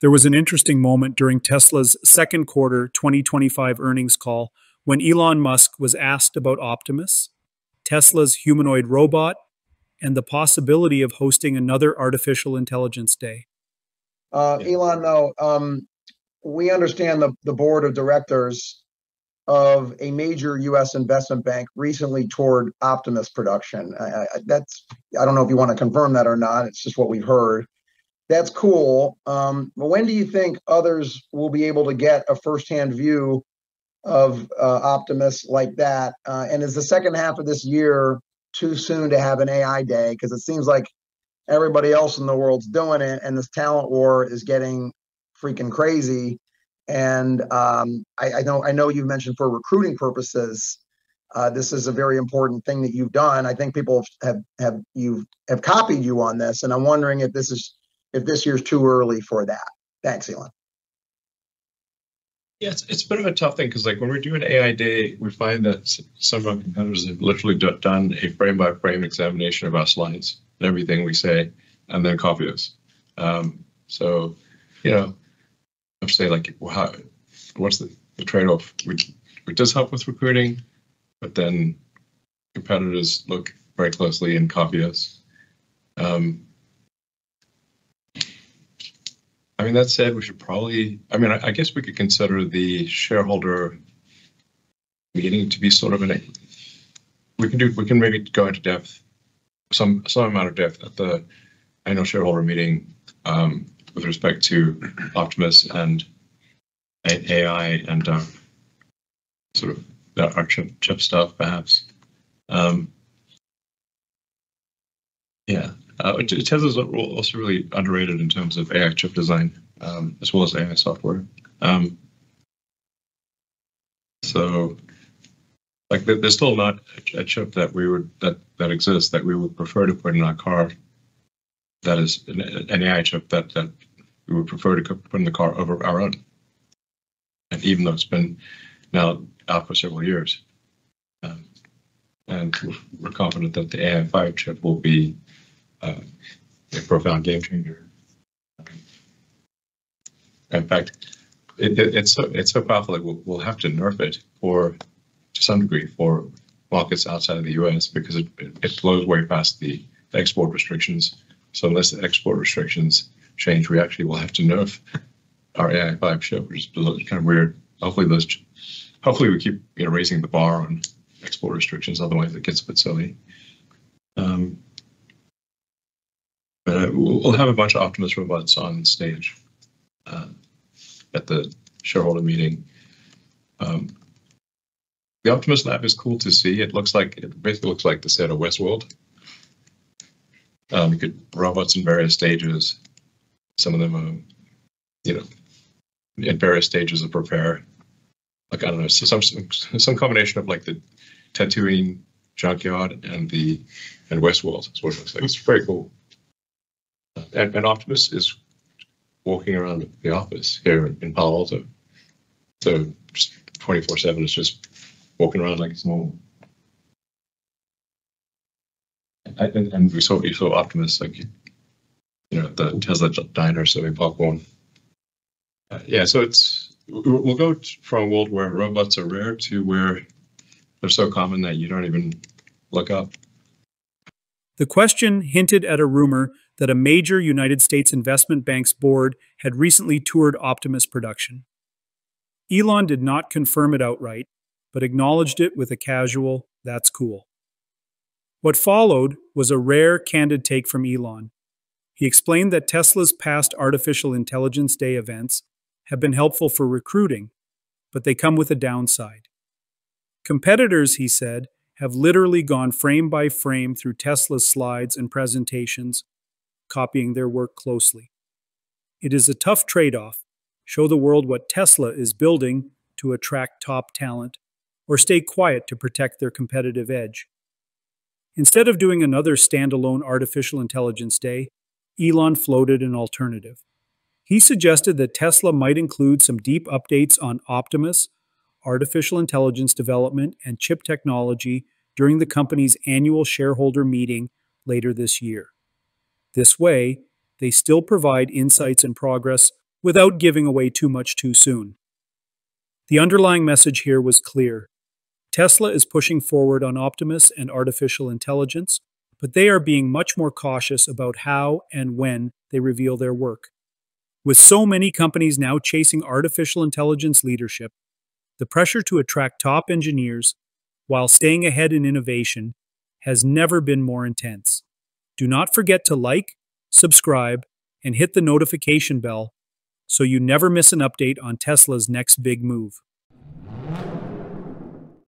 There was an interesting moment during Tesla's second quarter 2025 earnings call when Elon Musk was asked about Optimus, Tesla's humanoid robot, and the possibility of hosting another artificial intelligence day. Uh, Elon, though, um, we understand the, the board of directors of a major U.S. investment bank recently toured Optimus production. I, I, that's I don't know if you want to confirm that or not. It's just what we've heard. That's cool. Um, when do you think others will be able to get a firsthand view of uh, Optimus like that? Uh, and is the second half of this year too soon to have an AI day? Because it seems like everybody else in the world's doing it, and this talent war is getting freaking crazy. And um, I, I, know I know you mentioned for recruiting purposes, uh, this is a very important thing that you've done. I think people have have you have copied you on this, and I'm wondering if this is if this year's too early for that. Thanks, Elon. Yeah, it's, it's a bit of a tough thing because like when we're doing AI day, we find that some of our competitors have literally done a frame by frame examination of our slides and everything we say, and then copy us. Um, so, you know, I'd say like, how, what's the, the trade off? It does help with recruiting, but then competitors look very closely and copy us. Um, Mean, that said, we should probably, I mean, I, I guess we could consider the shareholder meeting to be sort of an, we can do, we can maybe go into depth, some, some amount of depth at the annual shareholder meeting um, with respect to Optimus and AI and um, sort of our chip, chip stuff, perhaps. Um, yeah, uh, Tesla's also really underrated in terms of AI chip design, um, as well as AI software. Um, so, like, there's still not a, chip that we would that that exists that we would prefer to put in our car. That is an, AI chip that that we would prefer to put in the car over our own. And even though it's been now out for several years, um, and we're confident that the AI5 chip will be uh, a profound game changer. In fact, it, it, it's so it's so powerful that we'll, we'll have to nerf it for to some degree for markets outside of the U.S. because it, it blows way past the export restrictions. So unless the export restrictions change, we actually will have to nerf our AI5 chip, which is kind of weird. Hopefully those, hopefully we keep you know raising the bar on export restrictions. Otherwise, it gets a bit silly. Um, but uh, we'll have a bunch of Optimus robots on stage uh, at the shareholder meeting. Um, the Optimus Lab is cool to see. It looks like it basically looks like the set of Westworld. Um, you could robots in various stages. Some of them are, you know, in various stages of repair. Like I don't know, some some, some combination of like the Tatooine junkyard and the and Westworld. That's what it looks like. It's very cool and, and Optimus is walking around the office here in Palo Alto. So just 24 7 is just walking around like it's normal. And, and we saw, you saw Optimus like, you know, the Tesla diner serving popcorn. Uh, yeah, so it's, we'll go from a world where robots are rare to where they're so common that you don't even look up. The question hinted at a rumor that a major United States investment bank's board had recently toured Optimus production. Elon did not confirm it outright, but acknowledged it with a casual, that's cool. What followed was a rare, candid take from Elon. He explained that Tesla's past Artificial Intelligence Day events have been helpful for recruiting, but they come with a downside. Competitors, he said, have literally gone frame by frame through Tesla's slides and presentations, copying their work closely. It is a tough trade off show the world what Tesla is building to attract top talent, or stay quiet to protect their competitive edge. Instead of doing another standalone artificial intelligence day, Elon floated an alternative. He suggested that Tesla might include some deep updates on Optimus artificial intelligence development, and chip technology during the company's annual shareholder meeting later this year. This way, they still provide insights and progress without giving away too much too soon. The underlying message here was clear. Tesla is pushing forward on Optimus and artificial intelligence, but they are being much more cautious about how and when they reveal their work. With so many companies now chasing artificial intelligence leadership, the pressure to attract top engineers while staying ahead in innovation has never been more intense. Do not forget to like, subscribe, and hit the notification bell so you never miss an update on Tesla's next big move.